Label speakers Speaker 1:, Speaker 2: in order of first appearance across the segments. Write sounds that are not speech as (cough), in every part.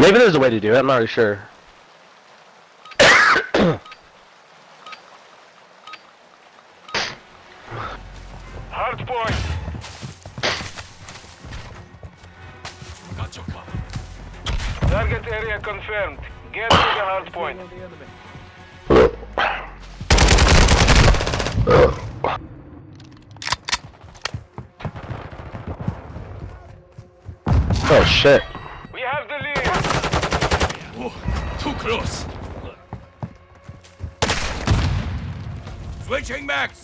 Speaker 1: Maybe there's a way to do it. I'm not really sure. (coughs)
Speaker 2: Hard point.
Speaker 3: Got your cover.
Speaker 2: Target area confirmed. Get to the hard point.
Speaker 1: Oh shit.
Speaker 2: We have the lead.
Speaker 3: Oh, too close. Switching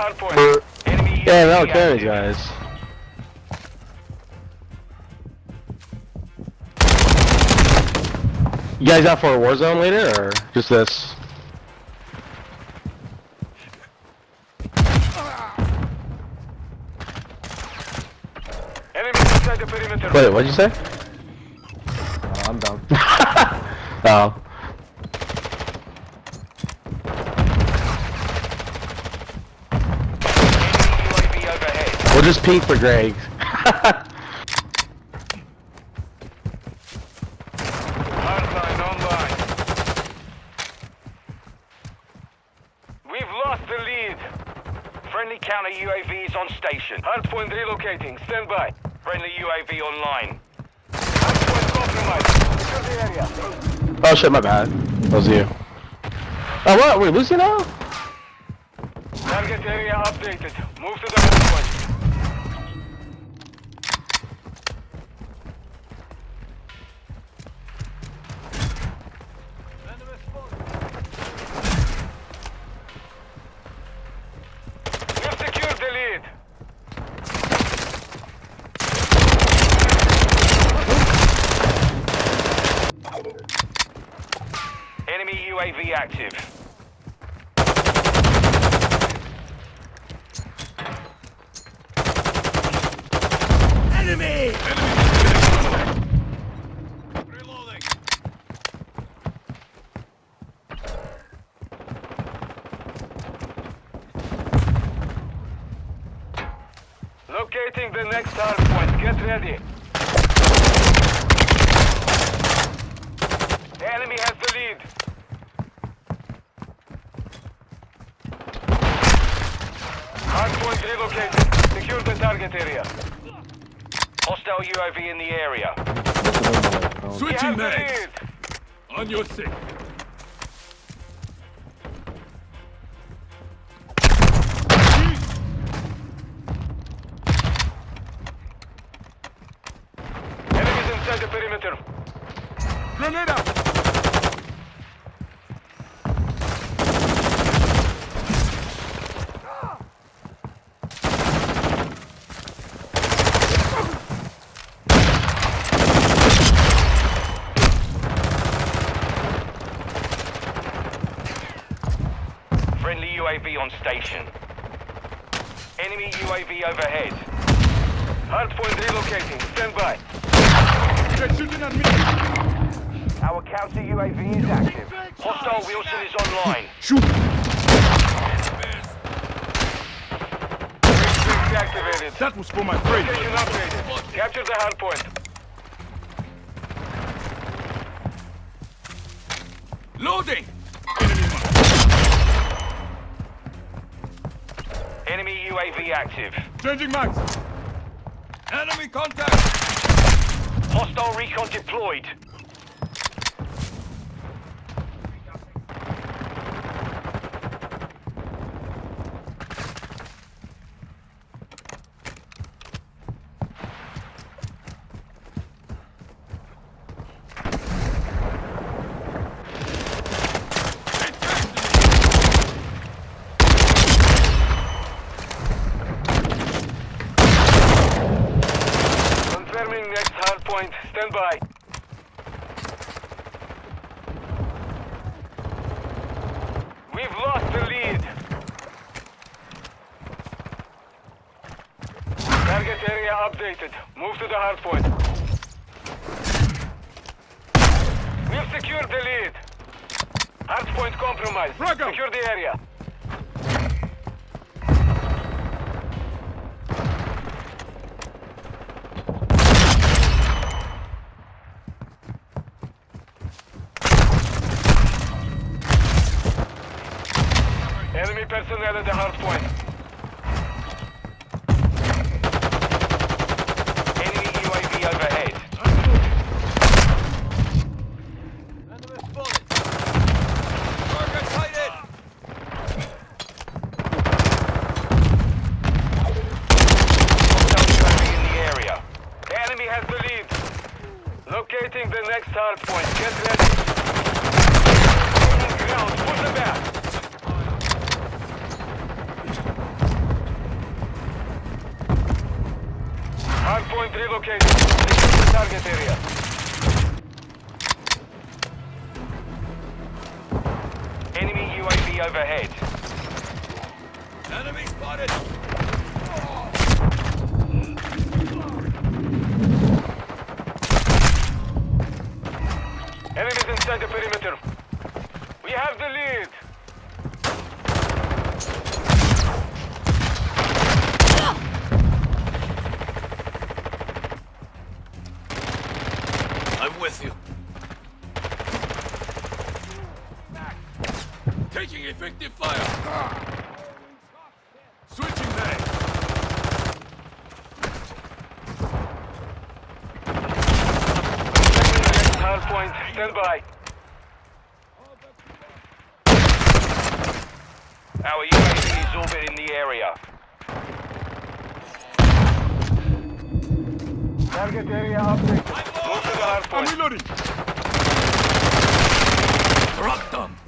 Speaker 2: updated. Capture the hard point. Enemy
Speaker 1: Yeah, no
Speaker 2: UAV
Speaker 1: carries,
Speaker 2: active.
Speaker 1: guys. You guys out for a war zone later, or just this?
Speaker 2: Enemy inside the perimeter.
Speaker 1: Wait, what'd you say?
Speaker 4: Uh, I'm down. (laughs)
Speaker 1: Oh.
Speaker 2: Enemy UAV overhead.
Speaker 1: We'll just peek for Greg.
Speaker 2: Hardline online. We've lost the lead. Friendly counter UAV is on station. Hardpoint relocating. Stand by. Friendly UAV online. Hardpoint compromised. Secure the area.
Speaker 1: Oh shit, my bad. That was you. Oh what? We're losing now?
Speaker 2: Target area updated. Move to the active.
Speaker 3: Enemy! Reloading.
Speaker 2: Locating the next hard point. Get ready. The enemy has the lead. Hard point relocated. Secure the target area. Hostile UAV in the area.
Speaker 3: Switching mags. On your six.
Speaker 2: Hostile is online. (laughs)
Speaker 3: Shoot.
Speaker 2: Activated.
Speaker 3: That was for my friend.
Speaker 2: Upgraded. Capture the hardpoint.
Speaker 3: Loading. Enemy.
Speaker 2: Enemy UAV active.
Speaker 3: Changing mags. Enemy contact.
Speaker 2: Hostile recon deployed. Prepare to gather the hard point. Our UAV is orbiting the area.
Speaker 3: Target area updated.
Speaker 5: I'm reloading. Rock them.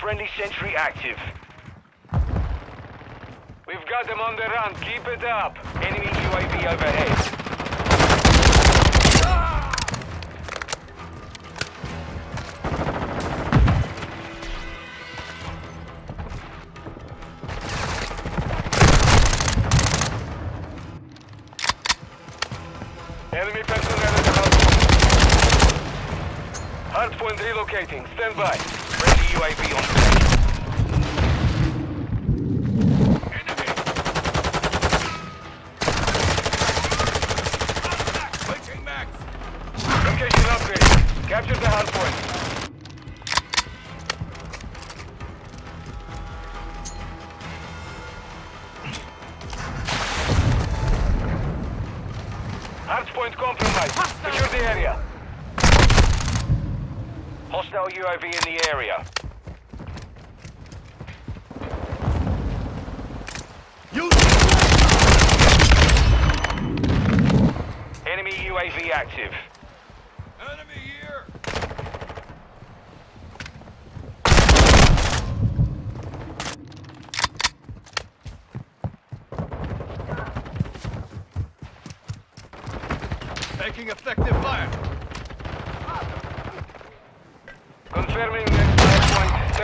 Speaker 2: Friendly sentry active. We've got them on the run. Keep it up. Enemy UAV overhead. Enemy personnel at the house. Hardpoint relocating. Stand by. UAV on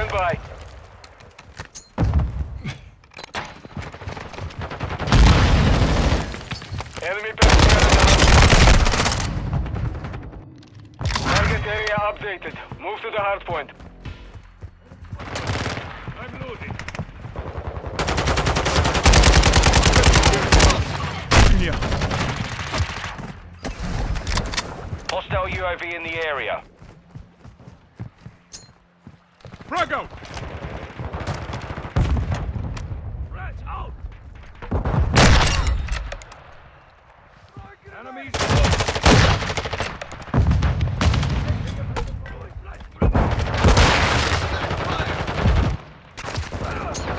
Speaker 2: Stand by. Enemy. Target area updated. Move to the hard point.
Speaker 3: I'm loading. Yeah.
Speaker 2: Hostile UAV in the area.
Speaker 3: Frag out. Rats out. Enemies.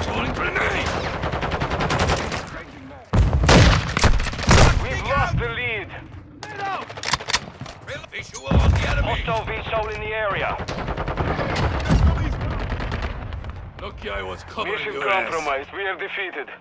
Speaker 3: Throwing grenade.
Speaker 2: We've lost the lead.
Speaker 3: Real visual on the enemy.
Speaker 2: Hostile VTOL in the area.
Speaker 3: Lucky I was covering
Speaker 2: Mission
Speaker 3: your ass.
Speaker 2: compromised. We are defeated.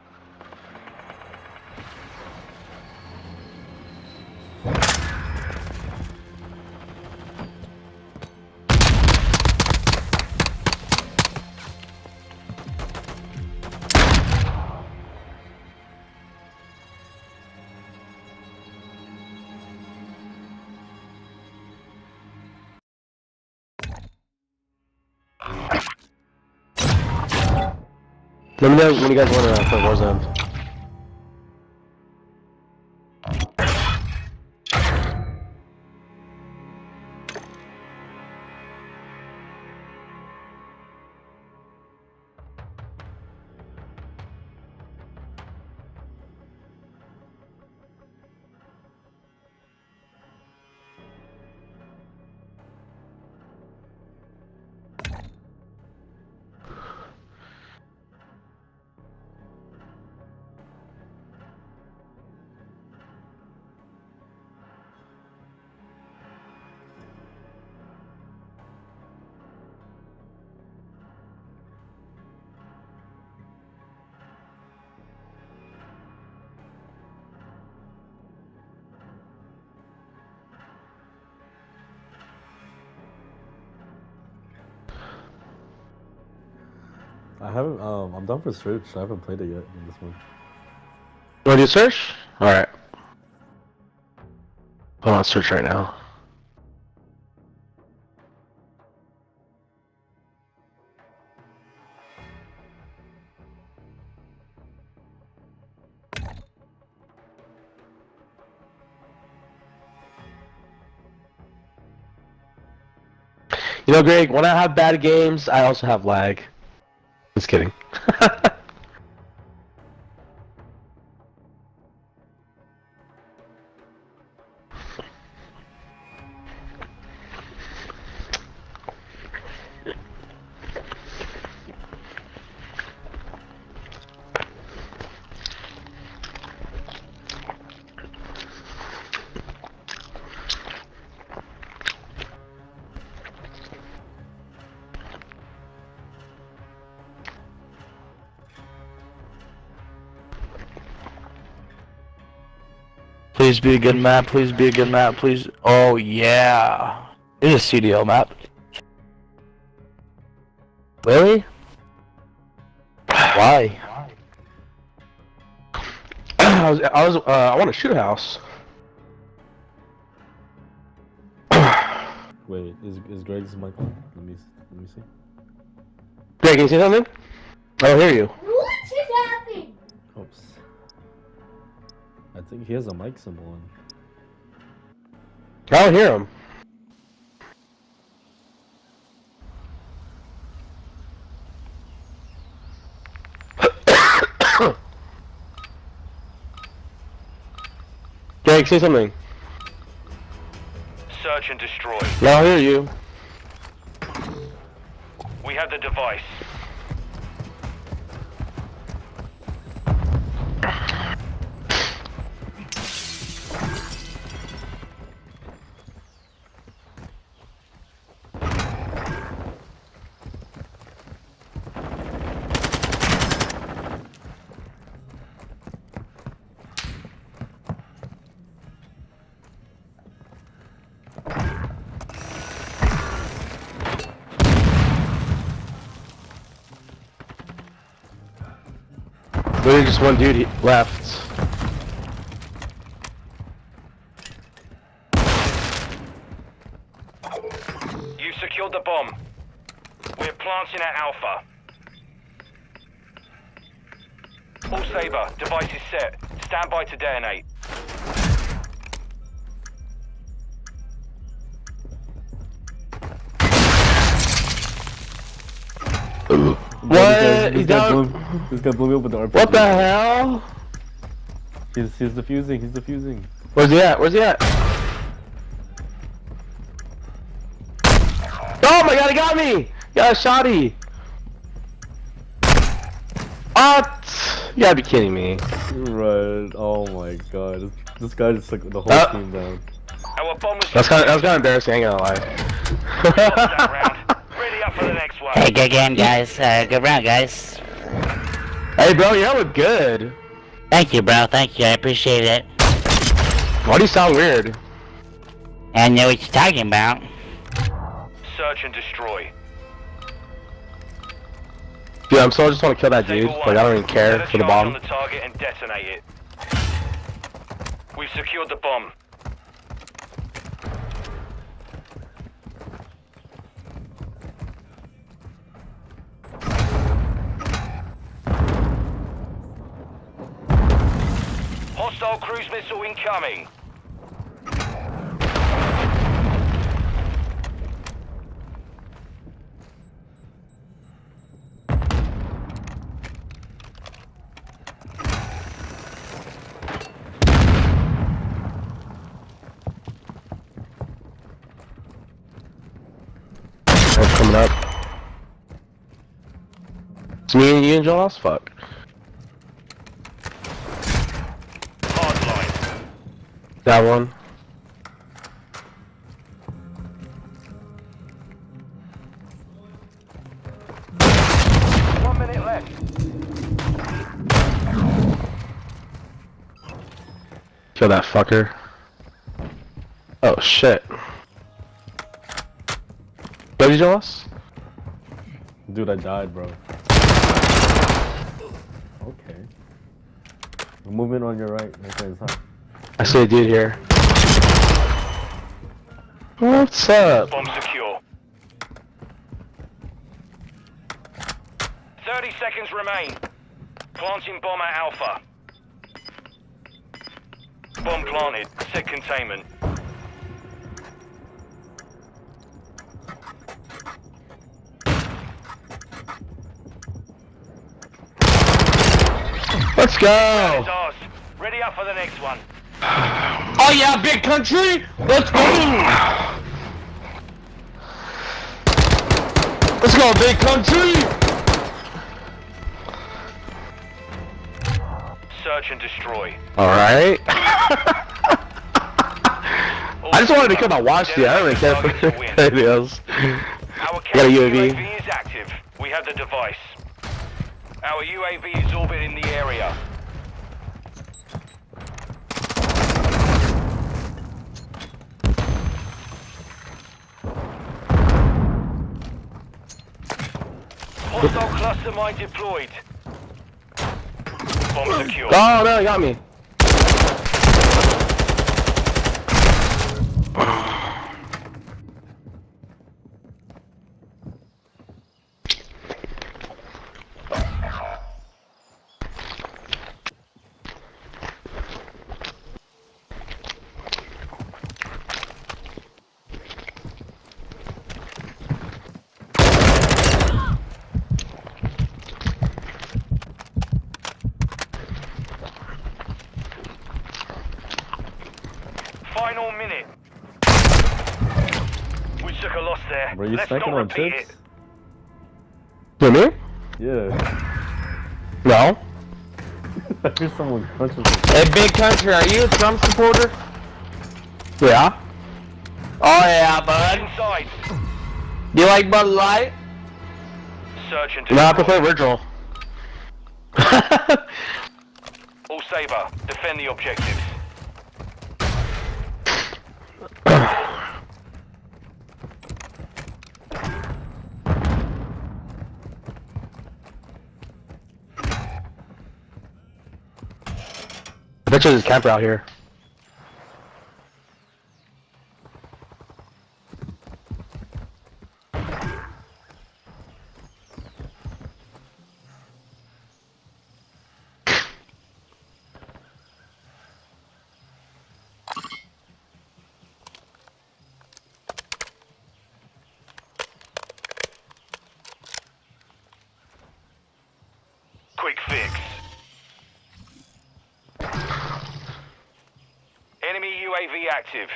Speaker 1: Let me know when you guys want to play Warzone.
Speaker 4: I'm done for search. I haven't played it yet in this one.
Speaker 1: You want to do search? Alright. Hold on, search right now. You know, Greg, when I have bad games, I also have lag. Just kidding. (laughs)
Speaker 6: be a good map. Please be a good map. Please. Oh yeah. It's a CDL map. Really? (sighs) Why?
Speaker 1: I was, I was, uh, I want to shoot a house. (sighs)
Speaker 4: Wait, is is Greg's mic on? Let me let me see.
Speaker 1: Greg, can you say something? I don't hear you.
Speaker 4: He has a mic symbol on.
Speaker 1: I don't hear him. (coughs) Greg, say something.
Speaker 2: Search and destroy.
Speaker 1: I hear you.
Speaker 2: We have the device.
Speaker 1: Literally just one dude left.
Speaker 5: You secured the bomb. We're planting at Alpha. All Saber, device is set. Stand by to detonate.
Speaker 4: This guy blew me up with the RPG.
Speaker 1: What the hell?
Speaker 4: He's, he's defusing, he's defusing.
Speaker 1: Where's he at? Where's he at? Oh my god, he got me! He got a shotty! What? You gotta be kidding me.
Speaker 4: Right, oh my god. This, this guy just took the whole
Speaker 1: Uh.
Speaker 4: team down.
Speaker 5: Our bomb was
Speaker 1: That's kind of, that was kind of embarrassing, I ain't gonna lie.
Speaker 5: round. Ready up for the next (laughs) one.
Speaker 7: Hey, good game, guys. Uh, good round, guys.
Speaker 1: Hey bro, you look good.
Speaker 7: Thank you, bro. Thank you. I appreciate it.
Speaker 1: Why do you sound weird?
Speaker 7: I know what you're talking about.
Speaker 5: Search and destroy.
Speaker 1: Dude, I'm so I just want to kill that dude.
Speaker 5: Table
Speaker 1: Like. I don't even care
Speaker 5: Set
Speaker 1: for the bomb.
Speaker 5: on the target and detonate it. We've secured the bomb. Hostile cruise missile incoming.
Speaker 1: Coming up. It's me and you and Jonas? Fuck.
Speaker 5: Hardline.
Speaker 1: That one.
Speaker 5: One minute left.
Speaker 1: Kill that fucker. Oh shit. What did you Jonas?
Speaker 4: Dude, I died, bro. Okay. Movement on your right. Okay, it's hot.
Speaker 1: I see a dude here. What's up?
Speaker 5: Bomb secure. 30 seconds remain. Planting bomb at Alpha. Bomb planted. Set containment.
Speaker 1: Let's go!
Speaker 5: Ready up for the next one.
Speaker 1: Oh yeah, big country! Let's go! Let's go, big country!
Speaker 5: Search and destroy.
Speaker 1: Alright. (laughs) I just wanted to come and watch the I don't really care for anything else.
Speaker 5: Our (laughs)
Speaker 1: got a UAV.
Speaker 5: UAV is active. We have the device. Our UAV is orbiting the area. Hostile cluster mine deployed. Bomb secure.
Speaker 1: Oh no, he got me.
Speaker 5: Final minute. We took a loss there.
Speaker 4: Bro, you
Speaker 5: Let's
Speaker 4: sniping on
Speaker 5: repeat
Speaker 4: chicks?
Speaker 5: it.
Speaker 1: You me?
Speaker 4: Yeah.
Speaker 1: No. (laughs)
Speaker 4: I hear someone punching me.
Speaker 1: Hey, big country, are you a Trump supporter? Yeah. Oh yeah, bud.
Speaker 5: Inside.
Speaker 1: You like Bud Light?
Speaker 5: Search and
Speaker 1: No, I prefer original. (laughs)
Speaker 5: All Saber, defend the objectives.
Speaker 1: There's a camper out here.
Speaker 5: Quick fix. Enemy UAV active.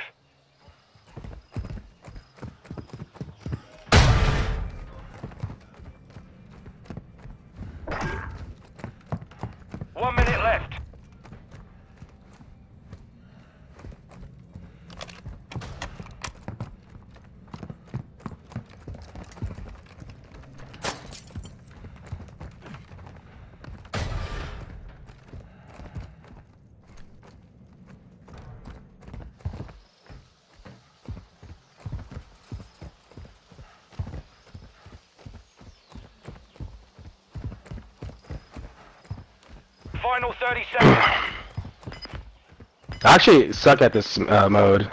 Speaker 5: One minute left. Final 30 seconds.
Speaker 1: I actually suck at this uh, mode.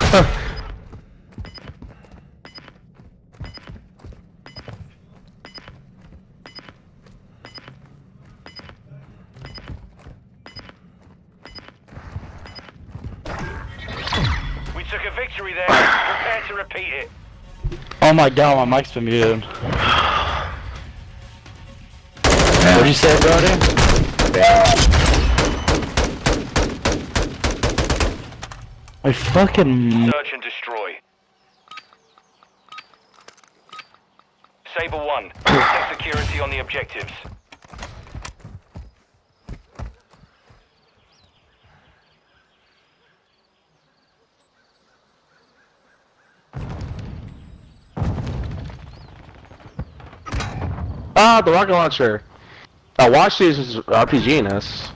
Speaker 1: (laughs)
Speaker 5: We took a victory there. Prepare to repeat it.
Speaker 8: Oh my god, my mic's been muted. (sighs) What'd you say, Brody? I fucking.
Speaker 5: Search and destroy. Saber 1. (coughs) Protect security on the objectives.
Speaker 1: Ah, the rocket launcher. I watched these as RPG in this.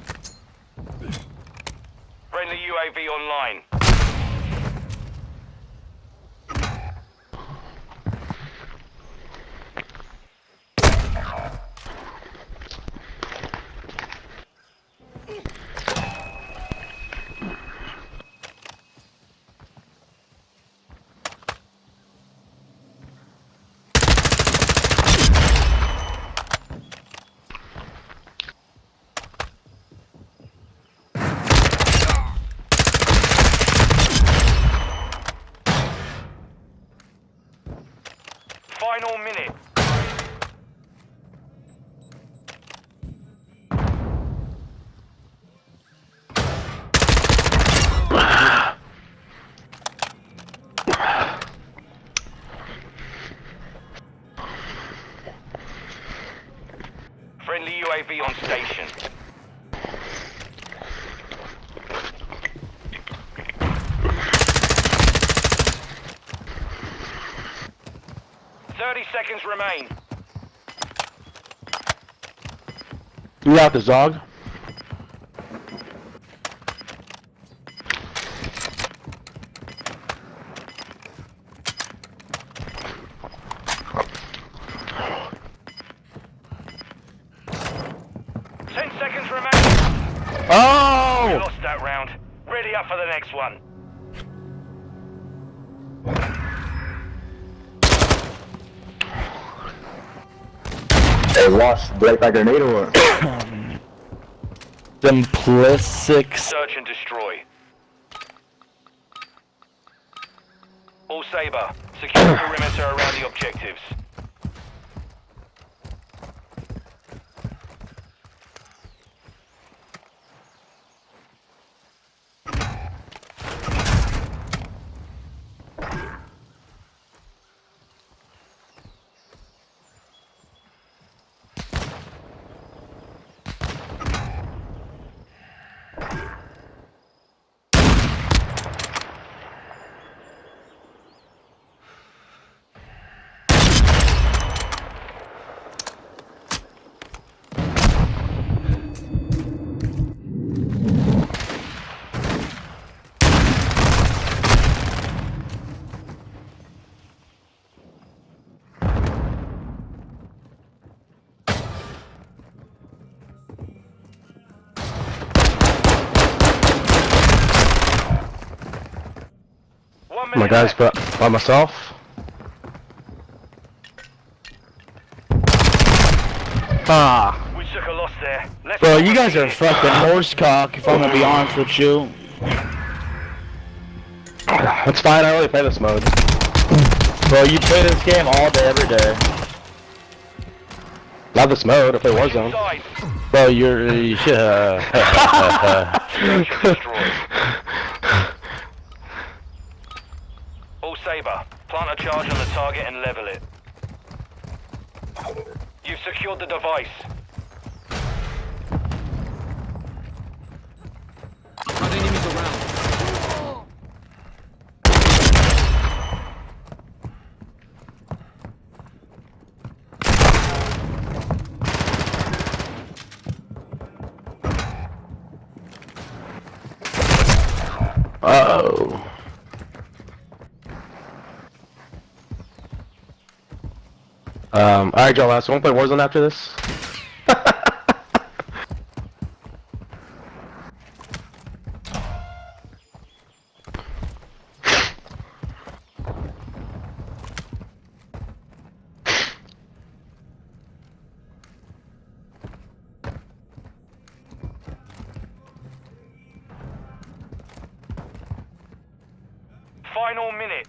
Speaker 5: 30 seconds remain.
Speaker 1: You out the Zog?
Speaker 4: Hey, Wash, break that grenade (coughs) or what?
Speaker 8: Simplistic.
Speaker 5: Search and destroy. All Saber, secure perimeter around the objectives.
Speaker 1: My guys, but by myself. Ah,
Speaker 5: We took a loss there. Let's
Speaker 8: Bro, you guys are fucking horse cock, if I'm gonna be honest with you.
Speaker 1: that's fine. I only play this mode.
Speaker 8: Bro, you play this game all day, every day.
Speaker 1: Not this mode. I play Warzone.
Speaker 5: Inside.
Speaker 8: Bro, you're, (laughs) yeah.
Speaker 5: Search and destroy. All Saber, plant a charge on the target and level it. You've secured the device.
Speaker 1: Oh. Um, alright, Joe, last one play Warzone after this?
Speaker 5: Final minute.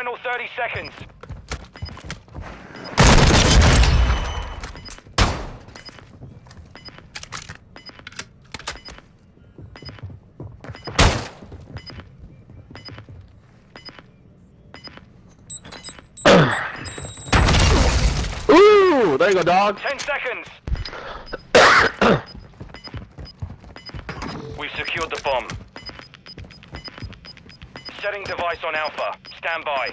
Speaker 5: Final 30 seconds. (coughs)
Speaker 1: Ooh, there you go, dog.
Speaker 5: 10 seconds. (coughs) We've secured the bomb. Setting device on Alpha. Stand by.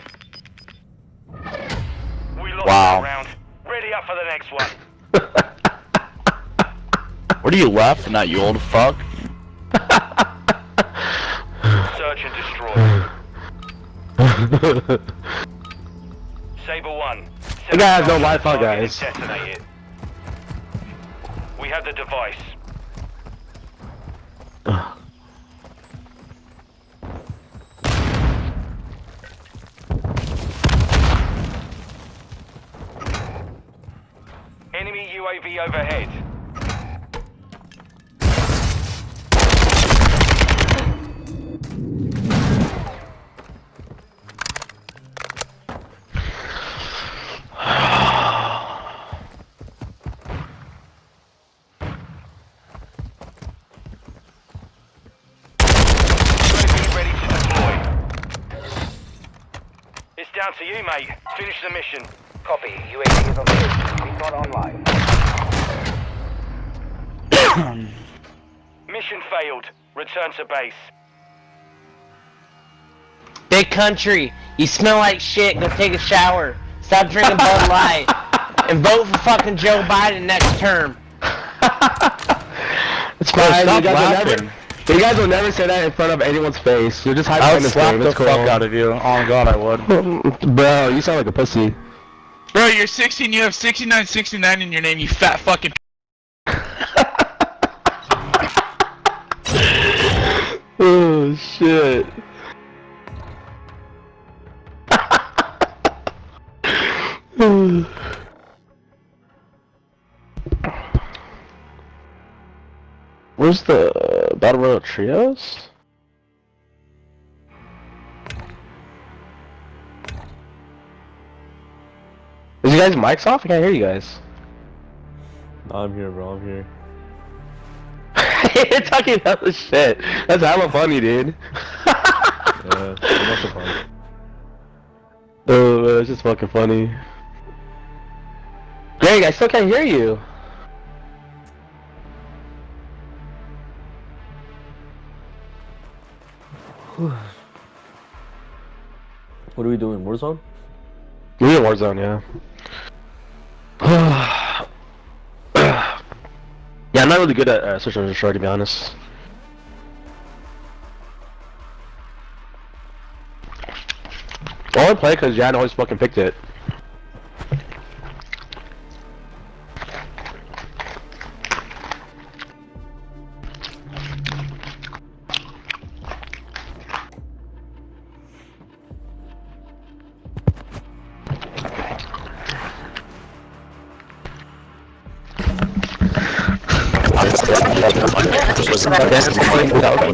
Speaker 5: We lost
Speaker 8: Wow.
Speaker 5: round. Ready up for the next one. (laughs)
Speaker 8: Where do you laughing at, you old fuck?
Speaker 5: Search and destroy. (laughs) Saber 1.
Speaker 1: The guy has no
Speaker 5: Set a
Speaker 1: Wi-Fi,
Speaker 5: target and
Speaker 1: guys.
Speaker 5: We have the device. (sighs) (laughs) UAV overhead. It's down to you, mate. Finish the mission.
Speaker 2: Copy. UAV is on the way. It's not online. (clears throat)
Speaker 5: Mission failed. Return to base.
Speaker 6: Big country, you smell like shit. Go take a shower. Stop drinking Bud (laughs) Light. and vote for fucking Joe Biden next term.
Speaker 1: It's (laughs)
Speaker 8: Bro,
Speaker 1: fine.
Speaker 8: stop
Speaker 1: you, guys will
Speaker 8: laughing.
Speaker 1: never, you guys will never say that in front of anyone's face. You're just
Speaker 8: I
Speaker 1: hyping
Speaker 8: would
Speaker 1: this
Speaker 8: slap
Speaker 1: game.
Speaker 8: the
Speaker 1: It's cool.
Speaker 8: fuck out of you. Oh god, I would. (laughs)
Speaker 1: Bro, you sound like a pussy.
Speaker 3: Bro, you're 16, you have 6969 in your name, you fat fucking
Speaker 1: Oh shit. Where's the uh, Battle Royale Trios? Is you guys mics off? I can't hear you guys.
Speaker 4: No, I'm here, bro. I'm here. (laughs)
Speaker 1: You're talking about the shit. That's hella funny, dude.
Speaker 4: Yeah, I'm not surprised.
Speaker 1: Oh, man, it's just fucking funny. Greg, I still can't hear you.
Speaker 4: What are we doing? Warzone?
Speaker 1: We're in Warzone, yeah. Not really good at uh, search and destroy, to be honest. I only play because Jan always fucking picked it.
Speaker 2: Warm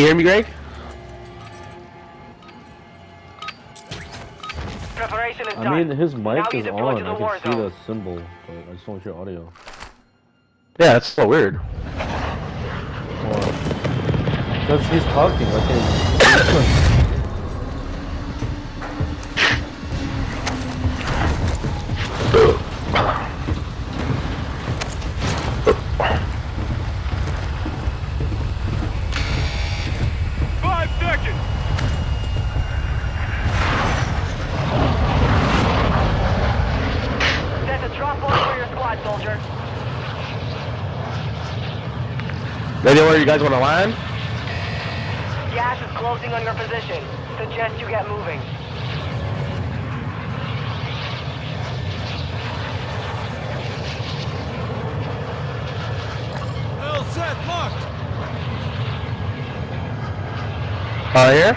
Speaker 2: you
Speaker 1: hear me, Greg?
Speaker 2: Preparation is
Speaker 4: I
Speaker 2: done.
Speaker 4: mean, his mic
Speaker 2: you
Speaker 4: is on. I
Speaker 2: war
Speaker 4: can see
Speaker 2: zone.
Speaker 4: the symbol, but I just don't hear audio.
Speaker 1: Yeah, that's so weird.
Speaker 4: Because he's talking. I can.
Speaker 1: You guys want to land?
Speaker 2: Gas is closing on your position. Suggest you get moving.
Speaker 5: All set, marked!
Speaker 1: Oh, uh, here?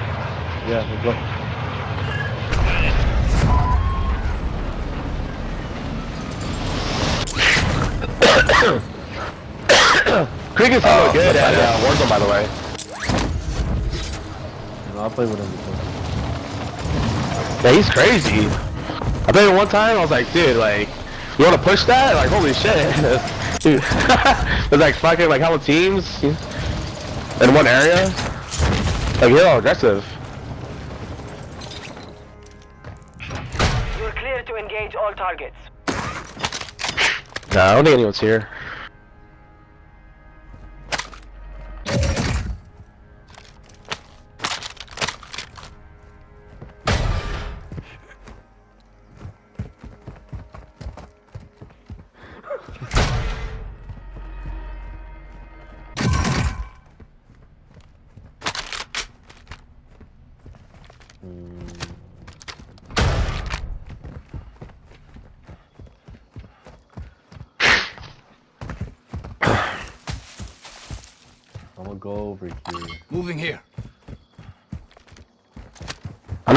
Speaker 4: Yeah,
Speaker 1: Krieg is so good at uh, Warzone, by the way.
Speaker 4: No, I played with him.
Speaker 1: Yeah, he's crazy. I played it one time, I was like, dude, like, you want to push that? Like, holy shit. (laughs) dude. (laughs) There's like fucking, like, how many teams in one area? Like, you're all aggressive.
Speaker 2: You're clear to engage all targets.
Speaker 1: No, I don't think anyone's here.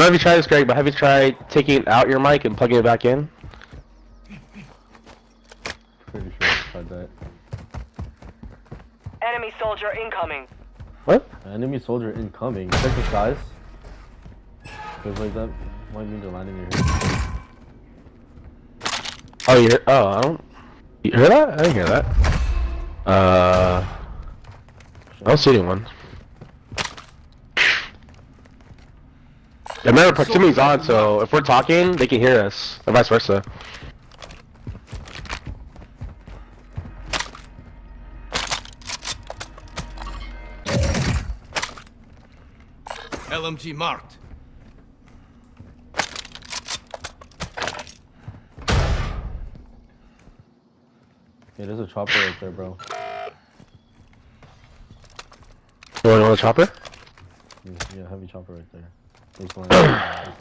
Speaker 1: I don't know you tried this, Greg, but have you tried taking out your mic and plugging it back in?
Speaker 4: Pretty sure I tried that.
Speaker 2: Enemy soldier incoming.
Speaker 1: What?
Speaker 4: Enemy soldier incoming. Check the size. Cause like that might mean they're landing here.
Speaker 1: Oh, you hear, oh, I don't. You hear that? I didn't hear that. Uh, I don't see anyone. Yeah, remember, proximity's on, so if we're talking, they can hear us, or vice versa.
Speaker 5: LMG marked.
Speaker 4: Yeah, there's a chopper right there, bro.
Speaker 1: You want another chopper?
Speaker 4: Yeah, yeah, heavy chopper right there. That's a bad.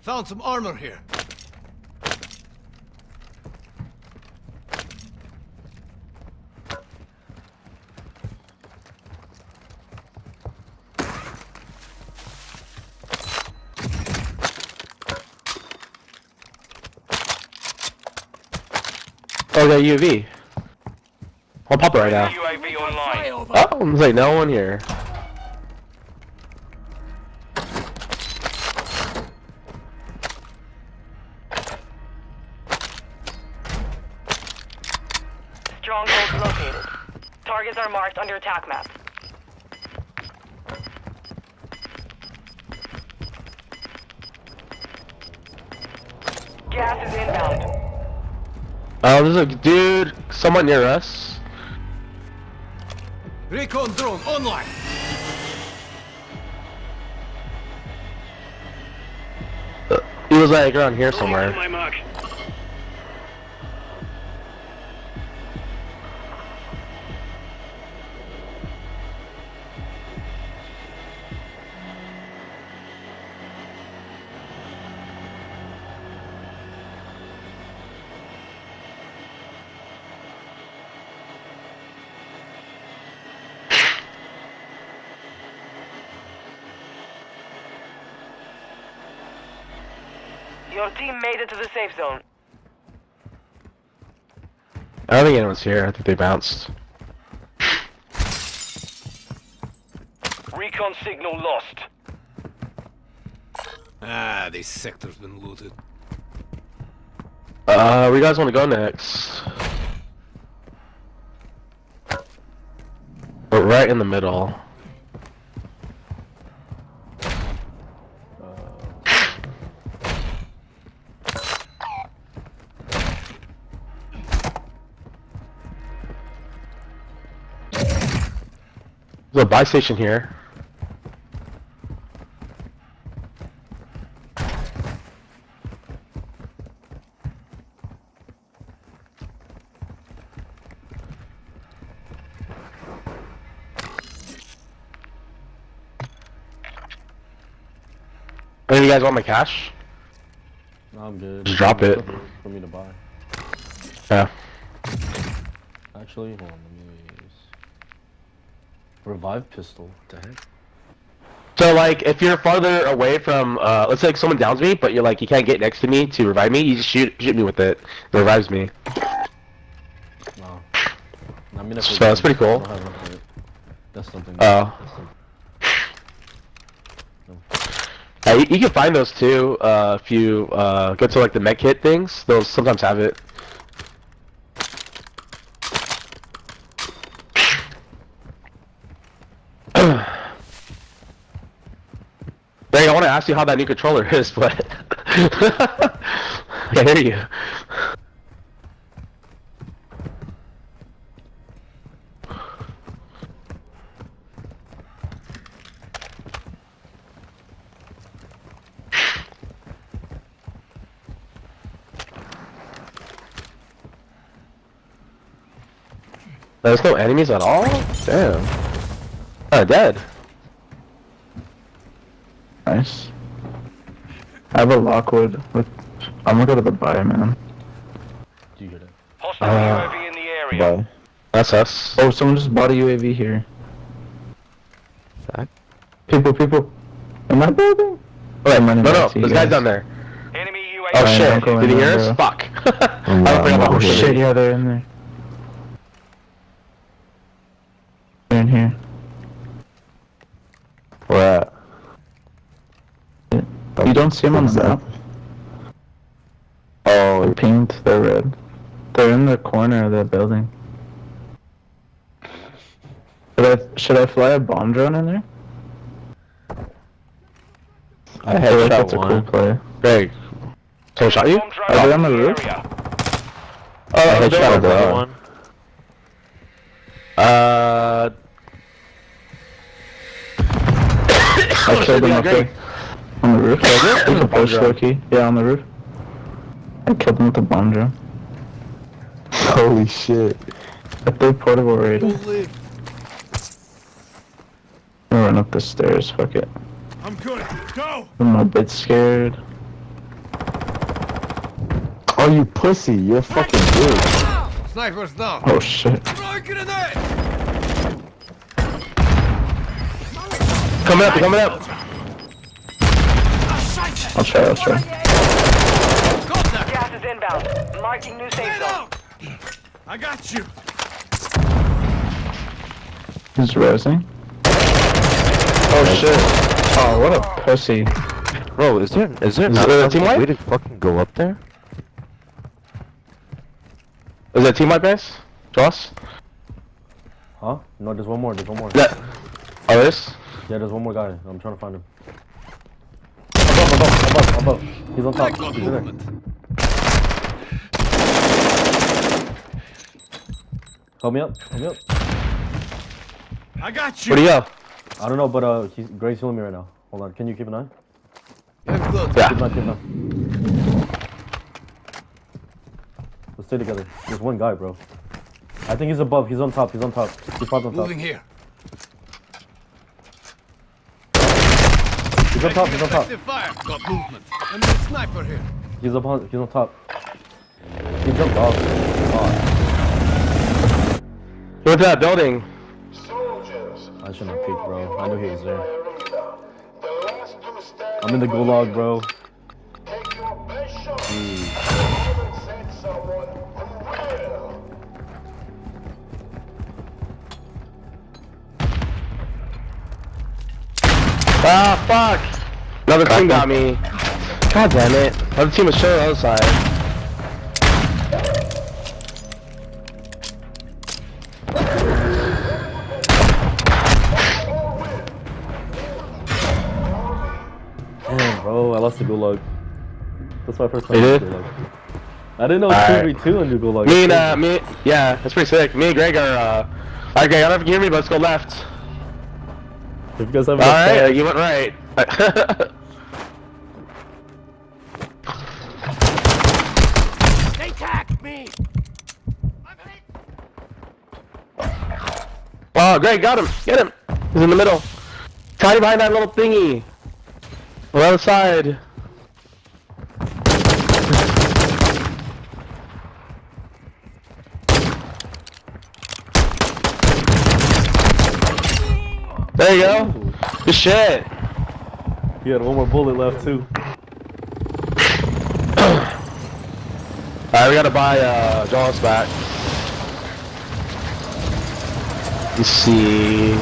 Speaker 5: Found some armor here.
Speaker 1: Yeah, UAV. I'll pop it right now.
Speaker 5: UAV online.
Speaker 1: Oh, there's like no one here.
Speaker 2: Strongholds located. Targets are marked under attack map. Gas is inbound.
Speaker 1: Oh, there's a dude, someone near us.
Speaker 5: Recon drone online.
Speaker 1: Uh, he was like around here somewhere.
Speaker 2: Team made it to the safe zone.
Speaker 1: I don't think anyone's here. I think they bounced.
Speaker 5: Recon signal lost. Ah, this sector's been looted.
Speaker 1: Uh, where you guys want to go next? We're right in the middle. There's buy station here. Any of you guys want my cash?
Speaker 4: No, I'm good.
Speaker 1: Just drop it.
Speaker 4: For me to buy.
Speaker 1: Yeah.
Speaker 4: Actually, hold on, let me use revive pistol. What the heck?
Speaker 1: So like, if you're farther away from, uh, let's say like someone downs me, but you're like, you can't get next to me to revive me, you just shoot, shoot me with it. It revives me.
Speaker 4: No. I mean,
Speaker 1: So that's pretty cool.
Speaker 4: don't have enough of it. That's something.
Speaker 1: Oh. Uh, you, you can find those too, uh, if you, uh, go to like the med kit things. Those sometimes have it. Ray, I want to ask you how that new controller is, (laughs) but I hear you. There's no enemies at all? Damn. Uh, dead.
Speaker 8: Nice. I have a Lockwood with. I'm gonna go to the buy, man.
Speaker 4: Do you hear that?
Speaker 5: Hostile
Speaker 8: Uh,
Speaker 5: UAV in the area.
Speaker 8: Buy.
Speaker 1: That's us.
Speaker 8: Oh, someone just bought a UAV here. People, people. In my building? Oh, I'm
Speaker 1: No, no,
Speaker 8: back to you
Speaker 1: this guy's
Speaker 8: guys.
Speaker 1: down there.
Speaker 5: Enemy UAV.
Speaker 1: Oh
Speaker 8: Fine,
Speaker 1: shit!
Speaker 8: don't
Speaker 1: Did he hear us?
Speaker 8: bro.
Speaker 1: Fuck.
Speaker 4: I'm (laughs)
Speaker 1: I
Speaker 4: not-
Speaker 1: forgot
Speaker 4: I'm
Speaker 1: about
Speaker 8: Oh
Speaker 1: shit.
Speaker 8: shit, yeah, they're in there. They're in here.
Speaker 4: Where at?
Speaker 8: You don't see them on the map?
Speaker 4: Oh,
Speaker 8: They're pinged, they're red. They're in the corner of that building. Should I, should I fly a bomb drone in there?
Speaker 4: I
Speaker 8: feel like
Speaker 4: headshot
Speaker 8: that's a cool
Speaker 4: one.
Speaker 8: play.
Speaker 1: Greg, someone shot you?
Speaker 5: Bomb drone
Speaker 8: Are they on the
Speaker 5: in
Speaker 8: roof?
Speaker 1: Oh,
Speaker 4: I
Speaker 1: the
Speaker 4: headshot
Speaker 1: door.
Speaker 4: another one.
Speaker 1: Uh. (coughs)
Speaker 8: I killed him
Speaker 1: Yeah,
Speaker 8: up there. On the roof.
Speaker 1: it?
Speaker 8: There's a
Speaker 1: Bomb
Speaker 8: push
Speaker 1: drone.
Speaker 8: Loki. Yeah, on the roof. I killed him with the bomb drone.
Speaker 4: Holy shit.
Speaker 8: At the portable raid. I'm gonna run up the stairs, fuck it.
Speaker 9: I'm good. Go!
Speaker 8: I'm a bit scared.
Speaker 4: Oh, you pussy. You're a fucking bitch.
Speaker 9: Sniper's down.
Speaker 8: Oh shit.
Speaker 9: Throw a grenade!
Speaker 1: Coming up, coming up.
Speaker 8: I'll try, I'll try.
Speaker 2: Gas is inbound. Marking new safe zone.
Speaker 9: I got you!
Speaker 8: He's resing.
Speaker 1: Oh shit.
Speaker 8: Oh, what a pussy.
Speaker 4: Bro, is there is there
Speaker 1: Is
Speaker 4: not
Speaker 1: there a team wipe?
Speaker 4: way to fucking go up there?
Speaker 1: Is that team wipe guys? To us?
Speaker 4: Huh? No, there's one more. There's one more.
Speaker 1: That. Oh, this?
Speaker 4: Yeah, there's one more guy. I'm trying to find him. Above, above. He's on top. He's in there. Help me up. Help me up.
Speaker 9: I got you!
Speaker 1: Where'd he go?
Speaker 4: I don't know, but uh, he's Greg's healing me right now. Hold on. Can you keep an eye?
Speaker 9: Good.
Speaker 4: Keep an eye. Keep an eye. Let's stay together. There's one guy, bro. I think he's above. He's on top. He's on top. He's popped on top.
Speaker 9: Moving here.
Speaker 4: He's on top. He's on top.
Speaker 9: Effective fire. Got movement. And the sniper here.
Speaker 4: He's up on. He's on top. He jumped off. Oh,
Speaker 1: He that building.
Speaker 4: I shouldn't have peeked, bro. I knew he was there. I'm in the gulag, bro.
Speaker 1: Ah, fuck! Another team got me. God damn it. Another team was showing on the other side.
Speaker 4: Damn, bro. I lost the gulag. That's my first time.
Speaker 1: You
Speaker 4: in
Speaker 1: did?
Speaker 4: Gulag. I didn't know
Speaker 1: Alright.
Speaker 4: 2v2 in the gulag.
Speaker 1: Me and, uh, me, yeah, that's pretty sick. Me and Greg are, uh, alright, Greg, I don't know if you can hear me, but let's go left.
Speaker 4: If you guys have
Speaker 1: Alright, you went right.
Speaker 9: They attacked me!
Speaker 1: oh, great, got him. Get him. He's in the middle. Tiny behind that little thingy. On the side. There you go. Good shit.
Speaker 4: He had one more bullet left too.
Speaker 1: Alright, we gotta buy uh Jaws back. Let's see.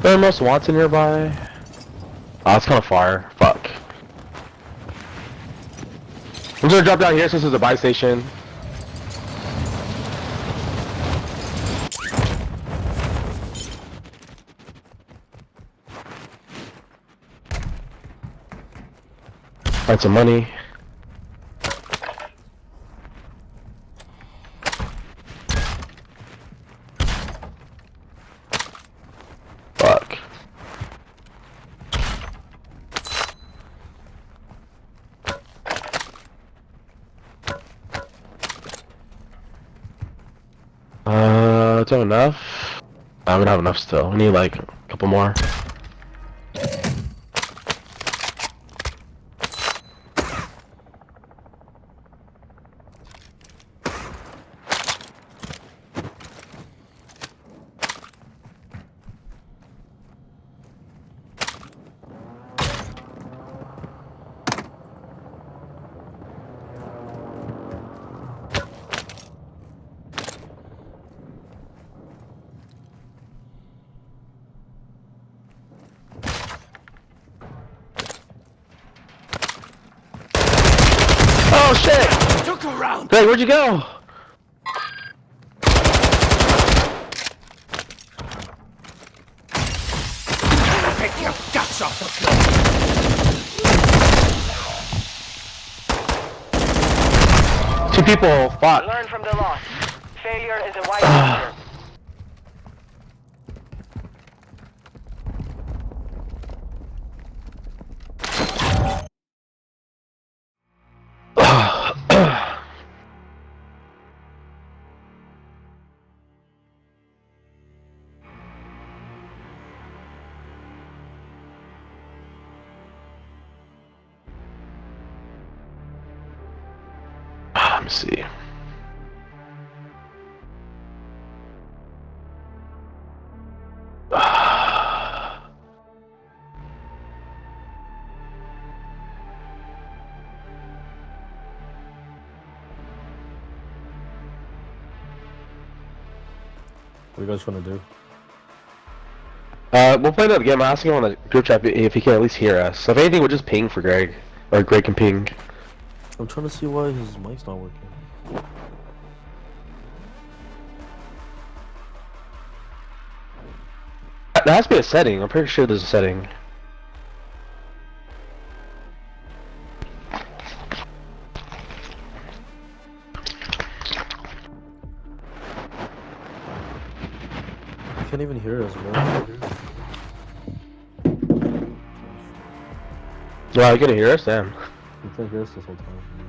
Speaker 1: There most Watson nearby. Oh, it's kind of far. Fuck. I'm gonna drop down here since there's a buy station. Find some money. Fuck. Uh, don't have enough. I don't have enough still. We need like a couple more. Me see.
Speaker 4: What are you guys trying to do?
Speaker 1: Uh, we'll play that game. I'm asking him on the group chat if he can at least hear us. So if anything, we'll just ping for Greg. Or Greg can ping.
Speaker 4: I'm trying to see why his mic's not working.
Speaker 1: There has to be a setting. I'm pretty sure there's a setting.
Speaker 4: I can't even hear us, bro.
Speaker 1: Wow, you gonna hear us? Damn.
Speaker 4: You can't hear us this whole time.